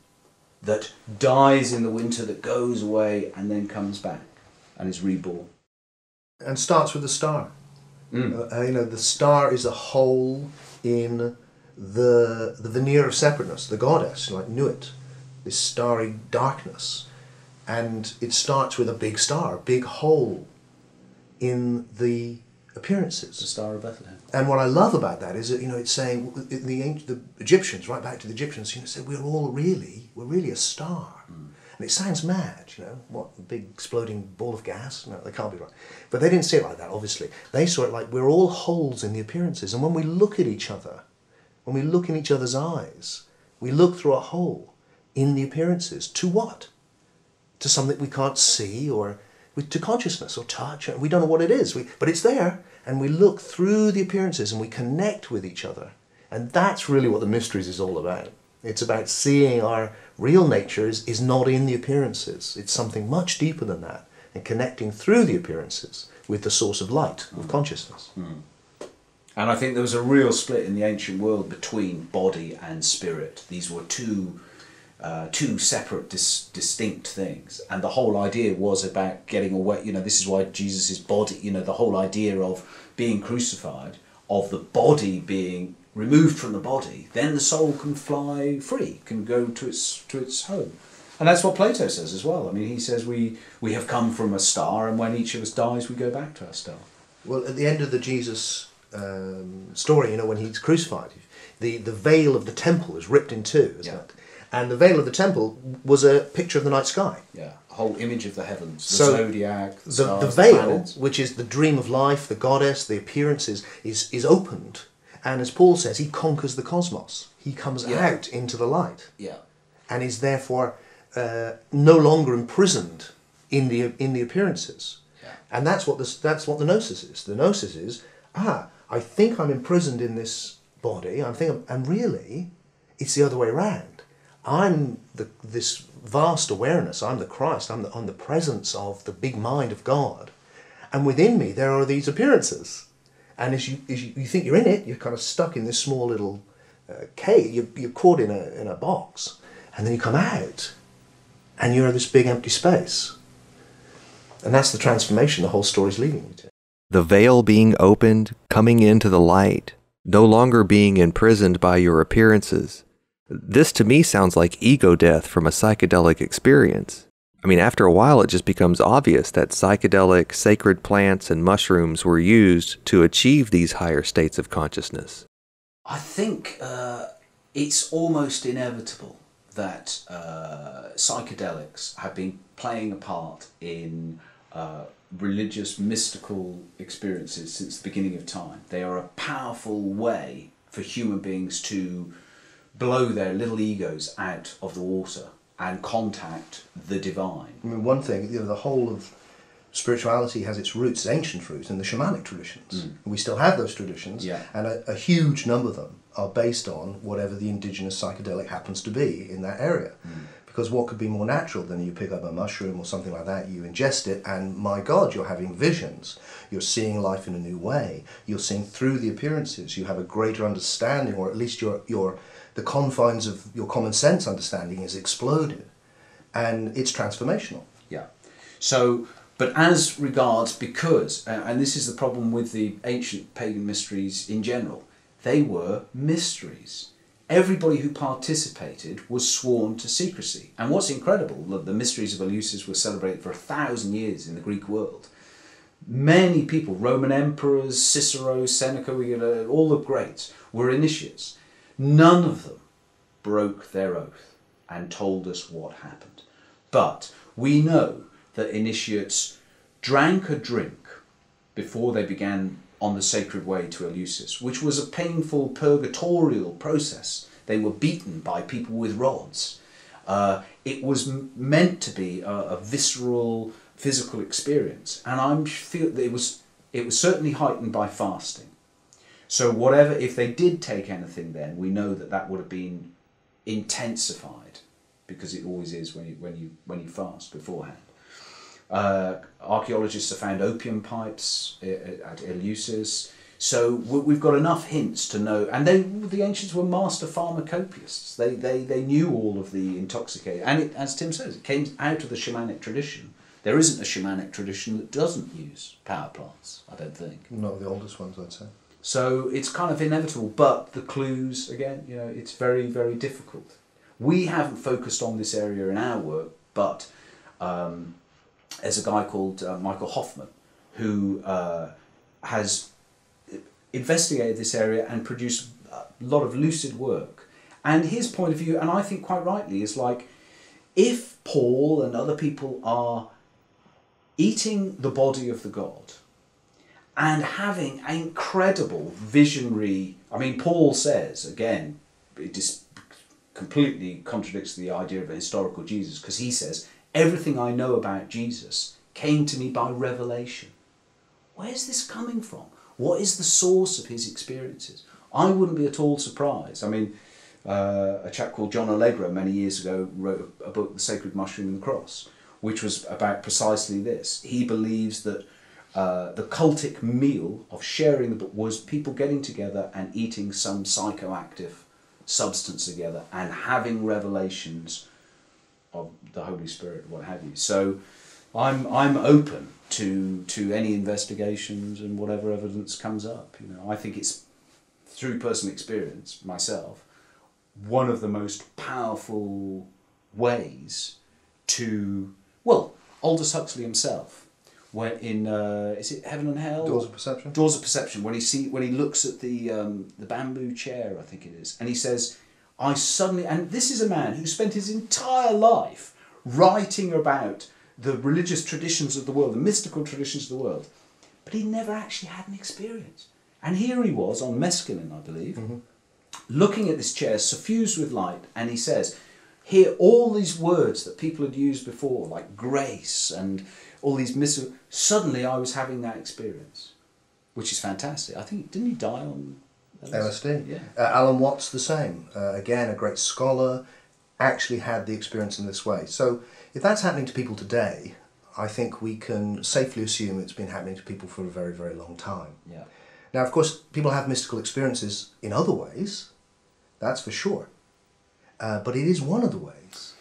S3: that dies in the winter, that goes away and then comes back and is reborn.
S4: and starts with the star. Uh, you know, the star is a hole in the the veneer of separateness, the goddess, like Nuit, this starry darkness, and it starts with a big star, a big hole in the appearances. The.
S3: Star of Bethlehem.
S4: And what I love about that is that you know it's saying the the, Egyptians, right back to the Egyptians, you know, said we're all really we're really a star, and it sounds mad, you know, what a big exploding ball of gas? No, they can't be right. But they didn't see it like that. Obviously, they saw it like we're all holes in the appearances, and when we look at each other, when we look in each other's eyes, we look through a hole in the appearances. To what? To something we can't see or to consciousness or touch. We don't know what it is, we, but it's there. And we look through the appearances and we connect with each other. And that's really what the mysteries is all about. It's about seeing our real nature is, is not in the appearances. It's something much deeper than that. And connecting through the appearances with the source of light, of hmm. consciousness. Hmm.
S3: And I think there was a real split in the ancient world between body and spirit. These were two, uh, two separate, dis- distinct things. And the whole idea was about getting away. You know, this is why Jesus' body. You know, the whole idea of being crucified, of the body being removed from the body, then the soul can fly free, can go to its to its home. And that's what Plato says as well. I mean, he says we we have come from a star, and when each of us dies, we go back to our star.
S4: Well, at the end of the Jesus um, story, you know, when he's crucified, the, the veil of the temple is ripped in two, isn't
S3: Yeah.
S4: it? And the veil of the temple was a picture of the night sky.
S3: Yeah, a whole image of the heavens, the
S4: So,
S3: zodiac, the,
S4: The,
S3: stars,
S4: the veil,
S3: planets.
S4: which is the dream of life, the goddess, the appearances, is, is opened. And as Paul says, he conquers the cosmos. He comes
S3: Yeah.
S4: out into the light
S3: Yeah,
S4: and is therefore uh, no longer imprisoned in the in the appearances.
S3: Yeah.
S4: And that's what this that's what the gnosis is. The gnosis is ah, I think I'm imprisoned in this body. I'm thinking, and really, it's the other way around. I'm the this vast awareness. I'm the Christ. I'm the I'm the presence of the big mind of God, and within me there are these appearances. And as you as you, you think you're in it, you're kind of stuck in this small little uh, cave. You're, you're caught in a in a box, and then you come out, and you're in this big empty space. And that's the transformation the whole story's leading you to.
S2: The veil being opened, coming into the light, no longer being imprisoned by your appearances. This to me sounds like ego death from a psychedelic experience. I mean, after a while, it just becomes obvious that psychedelic, sacred plants and mushrooms were used to achieve these higher states of consciousness.
S3: I think uh, it's almost inevitable that uh, psychedelics have been playing a part in uh, religious, mystical experiences since the beginning of time. They are a powerful way for human beings to blow their little egos out of the water and contact the divine.
S4: I mean, one thing, you know, the whole of spirituality has its roots, ancient roots, in the shamanic traditions. Hmm. We still have those traditions,
S3: Yeah.
S4: and a, a huge number of them are based on whatever the indigenous psychedelic happens to be in that area. Hmm. Because what could be more natural than you pick up a mushroom or something like that, you ingest it, and my God, you're having visions. You're seeing life in a new way. You're seeing through the appearances. You have a greater understanding, or at least your, your, the confines of your common sense understanding is exploded. And it's transformational.
S3: Yeah. So, but as regards, because, and this is the problem with the ancient pagan mysteries in general, they were mysteries. Everybody who participated was sworn to secrecy. And what's incredible, that the mysteries of Eleusis were celebrated for a thousand years in the Greek world. Many people, Roman emperors, Cicero, Seneca, uh, all the greats, were initiates. None of them broke their oath and told us what happened. But we know that initiates drank a drink before they began on the sacred way to Eleusis, which was a painful purgatorial process. They were beaten by people with rods. Uh, it was meant to be a, a visceral physical experience, and I'm feel that it was it was certainly heightened by fasting. So whatever, if they did take anything, then we know that that would have been intensified, because it always is when you when you when you fast beforehand. Uh, archaeologists have found opium pipes at Eleusis. So we- we've got enough hints to know, and they the ancients were master pharmacopoeists. They they, they knew all of the intoxicating, and it, as Tim says, it came out of the shamanic tradition. There isn't a shamanic tradition that doesn't use power plants. I don't think.
S4: Not the oldest ones, I'd say.
S3: So it's kind of inevitable, but the clues, again, you know, it's very, very difficult. We haven't focused on this area in our work, but Um, there's a guy called uh, Michael Hoffman who uh, has investigated this area and produced a lot of lucid work. And his point of view, and I think quite rightly, is like if Paul and other people are eating the body of the God and having incredible visionary. I mean, Paul says again, it just completely contradicts the idea of a historical Jesus because he says everything I know about Jesus came to me by revelation. Where's this coming from? What is the source of his experiences? I wouldn't be at all surprised. I mean, uh, a chap called John Allegro many years ago wrote a book, The Sacred Mushroom and the Cross, which was about precisely this. He believes that uh, the cultic meal of sharing the book was people getting together and eating some psychoactive substance together and having revelations of the Holy Spirit, what have you. So I'm I'm open to to any investigations and whatever evidence comes up. You know, I think it's through personal experience myself one of the most powerful ways to well Aldous Huxley himself when in uh, is it Heaven and Hell
S4: Doors of Perception?
S3: Doors of Perception when he see when he looks at the um, the bamboo chair I think it is and he says I suddenly and this is a man who spent his entire life writing about the religious traditions of the world the mystical traditions of the world but he never actually had an experience. And here he was on mescaline I believe mm-hmm. looking at this chair suffused with light and he says here all these words that people had used before like grace and all these mis- suddenly i was having that experience which is fantastic. I think didn't he die on
S4: LSD.
S3: yeah
S4: Uh, Alan Watts the same. Uh, again, a great scholar, actually had the experience in this way. So if that's happening to people today, I think we can safely assume it's been happening to people for a very, very long time.
S3: yeah
S4: Now, of course, people have mystical experiences in other ways, that's for sure. Uh, but it is one of the ways.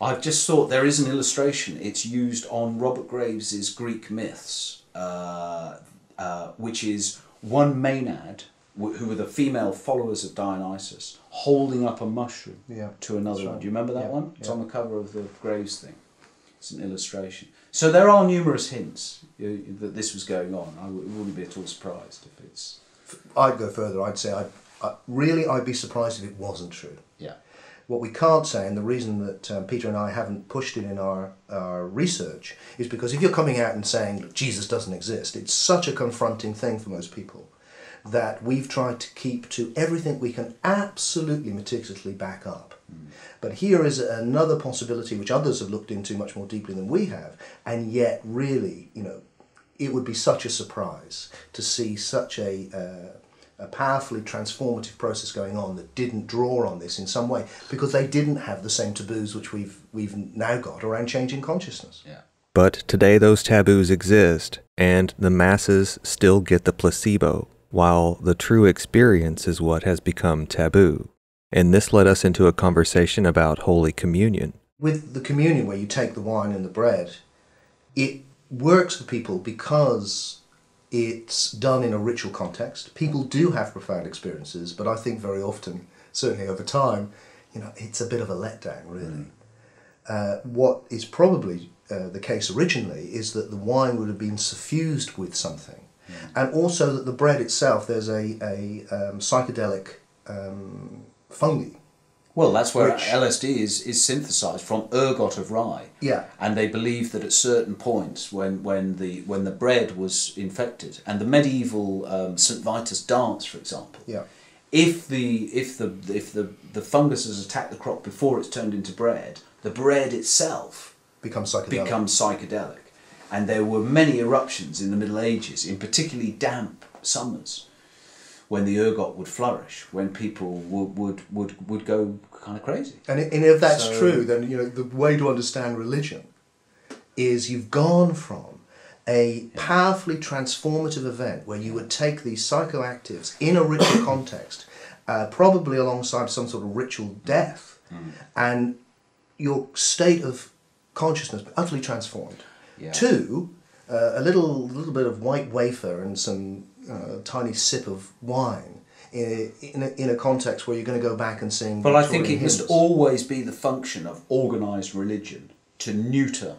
S3: I've just thought there is an illustration. It's used on Robert Graves's Greek myths, uh, uh, which is one Maenad, who were the female followers of Dionysus, holding up a mushroom
S4: Yeah,
S3: to another one. Do you remember that
S4: Yeah,
S3: one? It's
S4: yeah.
S3: on the cover of the Graves thing. It's an illustration. So there are numerous hints that this was going on. I wouldn't be at all surprised if it's.
S4: I'd go further. I'd say, I'd, I, really, I'd be surprised if it wasn't true.
S3: Yeah.
S4: What we can't say, and the reason that um, Peter and I haven't pushed it in our, our research, is because if you're coming out and saying Jesus doesn't exist, it's such a confronting thing for most people that we've tried to keep to everything we can absolutely meticulously back up. But here is another possibility which others have looked into much more deeply than we have, and yet, really, you know, it would be such a surprise to see such a, uh, a powerfully transformative process going on that didn't draw on this in some way because they didn't have the same taboos which we've we've now got around changing consciousness.
S3: Yeah.
S2: But today those taboos exist, and the masses still get the placebo, while the true experience is what has become taboo. And this led us into a conversation about Holy Communion.
S4: With the communion where you take the wine and the bread, it works for people because it's done in a ritual context. People do have profound experiences, but I think very often, certainly over time, you know, it's a bit of a letdown, really. Uh, what is probably uh, the case originally is that the wine would have been suffused with something, and also that the bread itself, there's a, a um, psychedelic um, fungi.
S3: Well, that's where
S4: Which-
S3: LSD is, is synthesized from ergot of rye.
S4: Yeah.
S3: And they believe that at certain points, when, when the when the bread was infected, and the medieval um, St Vitus dance, for example,
S4: Yeah.
S3: if the if the if the the fungus has attacked the crop before it's turned into bread, the bread itself
S4: Become psychedelic.
S3: becomes psychedelic. And there were many eruptions in the Middle Ages, in particularly damp summers, when the ergot would flourish, when people would would would, would go kind of crazy.
S4: And, and if that's
S3: So-
S4: true, then you know the way to understand religion is you've gone from a powerfully transformative event where you would take these psychoactives in a ritual context, uh, probably alongside some sort of ritual death, and your state of consciousness utterly transformed.
S3: Yeah.
S4: To uh, a little little bit of white wafer and some uh, tiny sip of wine. In a, in, a, in a context where you're going to go back and sing.
S3: Well, I think it must always be the function of organised religion to neuter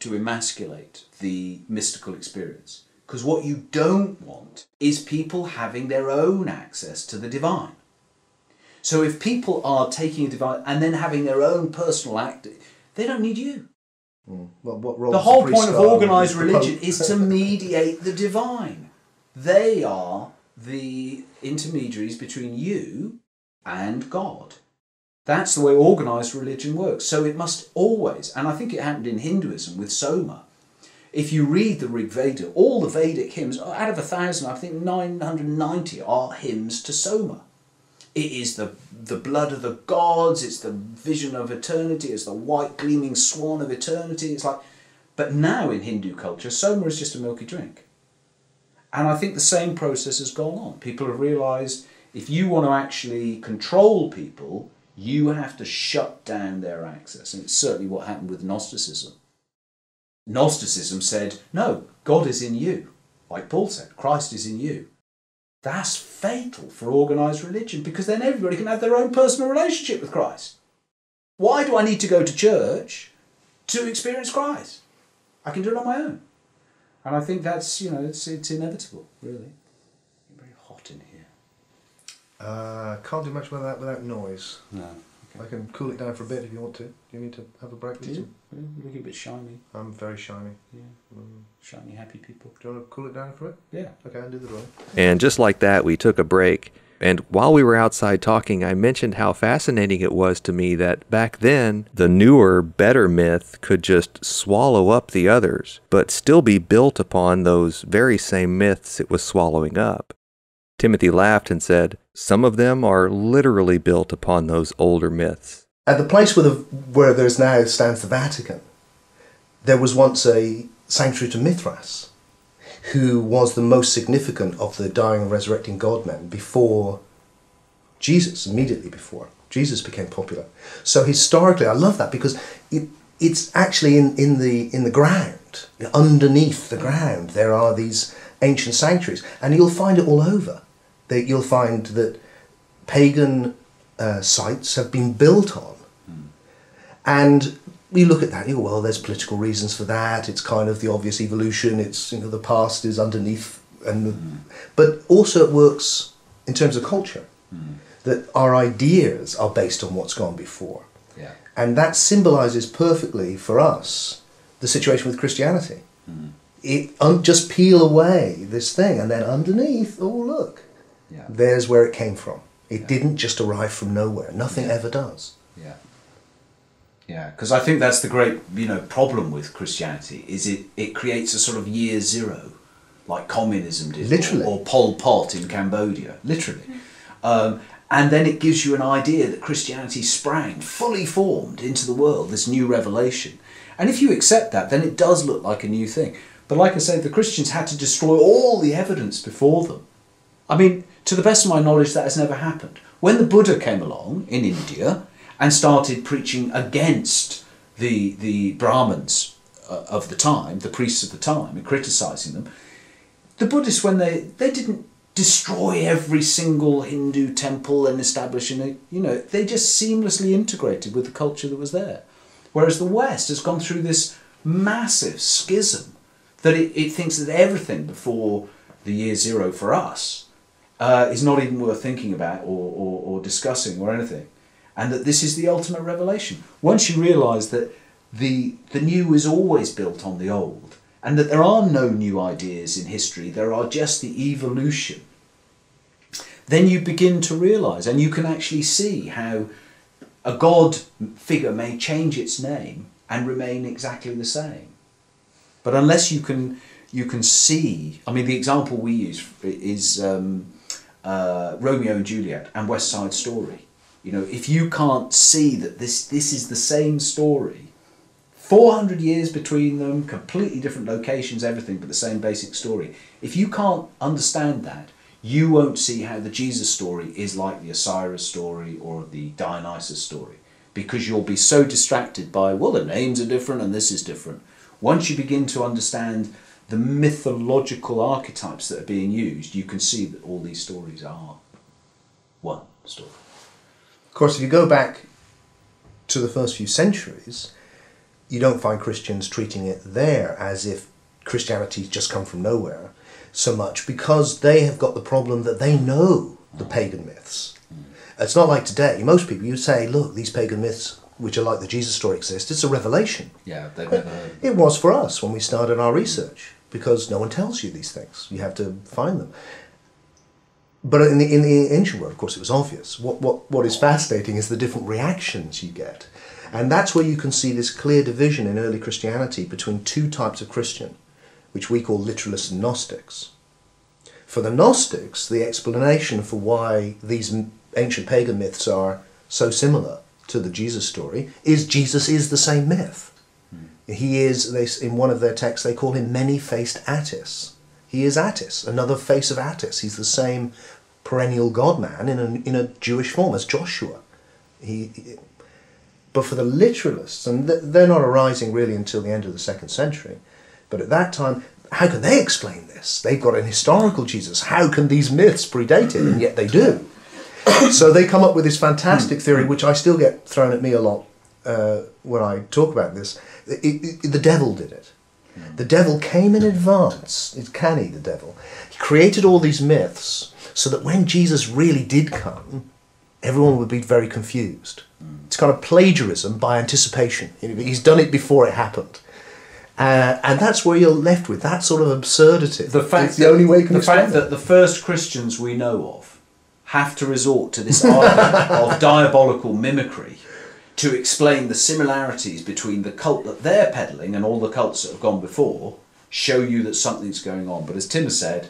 S3: to emasculate the mystical experience. Because what you don't want is people having their own access to the divine. So if people are taking a divine and then having their own personal act, they don't need you.
S4: What, what role
S3: The whole point of organized religion is to mediate the divine. They are the intermediaries between you and God. That's the way organized religion works. So it must always, and I think it happened in Hinduism with Soma. If you read the Rig Veda, all the Vedic hymns, out of a thousand, I think 990 are hymns to Soma. It is the, the blood of the gods, it's the vision of eternity, it's the white gleaming swan of eternity. It's like, but now in Hindu culture, Soma is just a milky drink. And I think the same process has gone on. People have realized if you want to actually control people, you have to shut down their access. And it's certainly what happened with Gnosticism. Gnosticism said, no, God is in you. Like Paul said, Christ is in you. That's fatal for organized religion because then everybody can have their own personal relationship with Christ. Why do I need to go to church to experience Christ? I can do it on my own. And I think that's, you know, it's, it's inevitable, really. Very hot in here.
S4: Uh, can't do much with that without noise.
S3: No.
S4: I can cool it down for a bit if you want to. Do you need to have a break?
S3: Do you? You look a bit shiny.
S4: I'm very shiny.
S3: Yeah. Mm. Shiny, happy people.
S4: Do you want to cool it down for it?
S3: Yeah.
S4: Okay, I'll do the drawing.
S2: And just like that, we took a break. And while we were outside talking, I mentioned how fascinating it was to me that back then, the newer, better myth could just swallow up the others, but still be built upon those very same myths it was swallowing up. Timothy laughed and said, Some of them are literally built upon those older myths.
S4: At the place where, the, where there's now stands the Vatican, there was once a sanctuary to Mithras, who was the most significant of the dying and resurrecting God men before Jesus, immediately before Jesus became popular. So historically, I love that because it, it's actually in, in, the, in the ground, underneath the ground, there are these ancient sanctuaries, and you'll find it all over. That you'll find that pagan uh, sites have been built on. Hmm. And you look at that, you go, well, there's political reasons for that. It's kind of the obvious evolution. It's you know the past is underneath, and the, hmm. but also it works in terms of culture. Hmm. That our ideas are based on what's gone before,
S3: Yeah.
S4: and that symbolizes perfectly for us the situation with Christianity. It un- just peel away this thing, and then underneath, oh look,
S3: Yeah.
S4: there's where it came from. It
S3: Yeah.
S4: didn't just arrive from nowhere. Nothing ever does.
S3: Yeah. Yeah, because I think that's the great, you know, problem with Christianity is it, it creates a sort of year zero, like communism did,
S4: Literally.
S3: or, or Pol Pot in Cambodia, literally. Um, and then it gives you an idea that Christianity sprang fully formed into the world, this new revelation. And if you accept that, then it does look like a new thing. But like I said, the Christians had to destroy all the evidence before them. I mean, to the best of my knowledge, that has never happened. When the Buddha came along in India and started preaching against the, the Brahmins uh, of the time, the priests of the time, and criticizing them, the Buddhists, when they, they didn't destroy every single Hindu temple and establish, you know, they just seamlessly integrated with the culture that was there. Whereas the West has gone through this massive schism that it, it thinks that everything before the year zero for us uh, is not even worth thinking about or, or, or discussing or anything. And that this is the ultimate revelation. Once you realize that the, the new is always built on the old, and that there are no new ideas in history, there are just the evolution, then you begin to realize, and you can actually see how a God figure may change its name and remain exactly the same. But unless you can, you can see. I mean, the example we use is um, uh, Romeo and Juliet and West Side Story. You know, if you can't see that this this is the same story, four hundred years between them, completely different locations, everything, but the same basic story. If you can't understand that, you won't see how the Jesus story is like the Osiris story or the Dionysus story, because you'll be so distracted by well, the names are different and this is different. Once you begin to understand the mythological archetypes that are being used, you can see that all these stories are one story.
S4: Of course, if you go back to the first few centuries, you don't find Christians treating it there as if Christianity's just come from nowhere so much because they have got the problem that they know the pagan myths. Mm. It's not like today. Most people, you say, look, these pagan myths, which are like the Jesus story, exist. It's a revelation.
S3: Yeah, they've never heard.
S4: It was for us when we started our research because no one tells you these things. You have to find them. But in the, in the ancient world, of course, it was obvious. What, what, what is fascinating is the different reactions you get. And that's where you can see this clear division in early Christianity between two types of Christian, which we call literalists and Gnostics. For the Gnostics, the explanation for why these ancient pagan myths are so similar to the Jesus story is Jesus is the same myth. He is, they, in one of their texts, they call him many faced Attis. He is Attis, another face of Attis. He's the same perennial God man in a, in a Jewish form as Joshua. He, he- but for the literalists, and th- they're not arising really until the end of the second century, but at that time, how can they explain this? They've got an historical Jesus. How can these myths predate it? And yet they do. so they come up with this fantastic theory, which I still get thrown at me a lot uh, when I talk about this. It- it- the devil did it. The devil came in advance. It's canny, the devil. He created all these myths so that when Jesus really did come, everyone would be very confused. It's kind of plagiarism by anticipation. He's done it before it happened. Uh, and that's where you're left with that sort of absurdity.
S3: The fact
S4: it's the
S3: that,
S4: only way you can
S3: the fact that the first Christians we know of have to resort to this art of diabolical mimicry to explain the similarities between the cult that they're peddling and all the cults that have gone before show you that something's going on. But as Tim has said,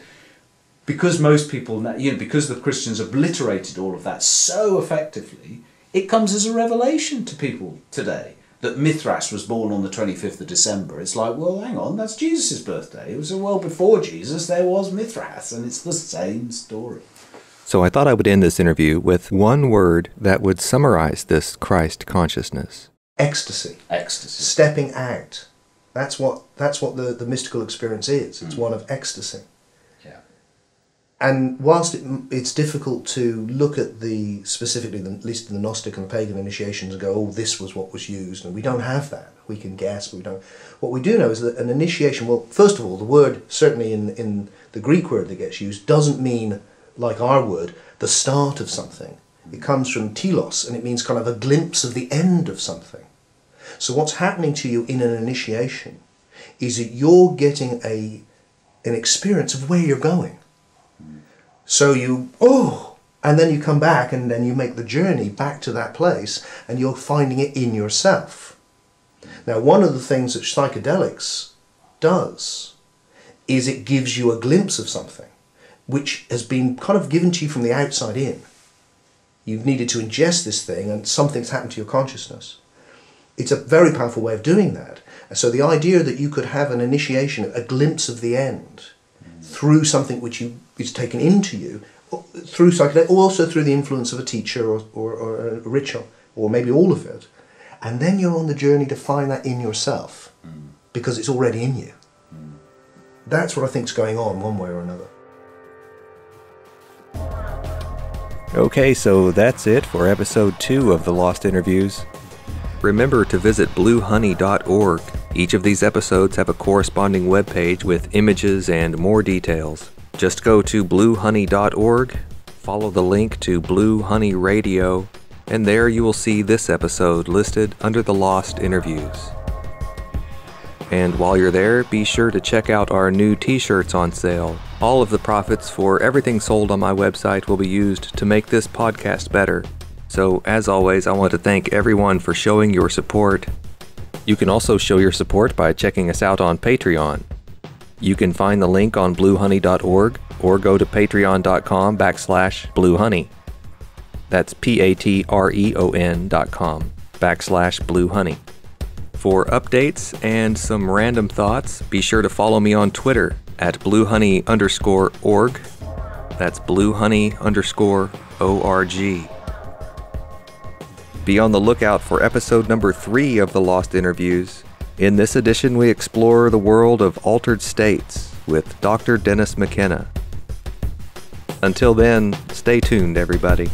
S3: because most people, you know, because the Christians obliterated all of that so effectively, it comes as a revelation to people today that Mithras was born on the 25th of December. It's like, well, hang on, that's Jesus' birthday. It was a well before Jesus, there was Mithras, and it's the same story.
S2: So I thought I would end this interview with one word that would summarize this Christ consciousness.
S4: Ecstasy.
S3: Ecstasy.
S4: stepping out. That's what that's what the, the mystical experience is. It's hmm. one of ecstasy.
S3: Yeah.
S4: And whilst it, it's difficult to look at the specifically, the, at least the Gnostic and the pagan initiations, and go, "Oh, this was what was used," and we don't have that. We can guess, but we don't. What we do know is that an initiation. Well, first of all, the word certainly in in the Greek word that gets used doesn't mean like our word the start of something. It comes from telos, and it means kind of a glimpse of the end of something. So what's happening to you in an initiation is that you're getting a an experience of where you're going. So you oh and then you come back and then you make the journey back to that place and you're finding it in yourself. Now one of the things that psychedelics does is it gives you a glimpse of something which has been kind of given to you from the outside in. You've needed to ingest this thing and something's happened to your consciousness it's a very powerful way of doing that. So the idea that you could have an initiation, a glimpse of the end, through something which you is taken into you, through psychedelic, or also through the influence of a teacher or, or, or a ritual, or maybe all of it, and then you're on the journey to find that in yourself, mm. because it's already in you. Mm. That's what I think is going on, one way or another.
S2: Okay, so that's it for episode 2 of the Lost Interviews. Remember to visit bluehoney.org. Each of these episodes have a corresponding webpage with images and more details. Just go to bluehoney.org, follow the link to Blue Honey Radio, and there you will see this episode listed under the Lost Interviews. And while you're there, be sure to check out our new t shirts on sale. All of the profits for everything sold on my website will be used to make this podcast better. So, as always, I want to thank everyone for showing your support. You can also show your support by checking us out on Patreon. You can find the link on bluehoney.org or go to patreon.com backslash bluehoney. That's P A T R E O N dot com backslash bluehoney. For updates and some random thoughts, be sure to follow me on Twitter at bluehoney underscore org. That's bluehoney underscore O-R-G. Be on the lookout for episode number three of the Lost Interviews. In this edition, we explore the world of altered states with Dr. Dennis McKenna. Until then, stay tuned, everybody.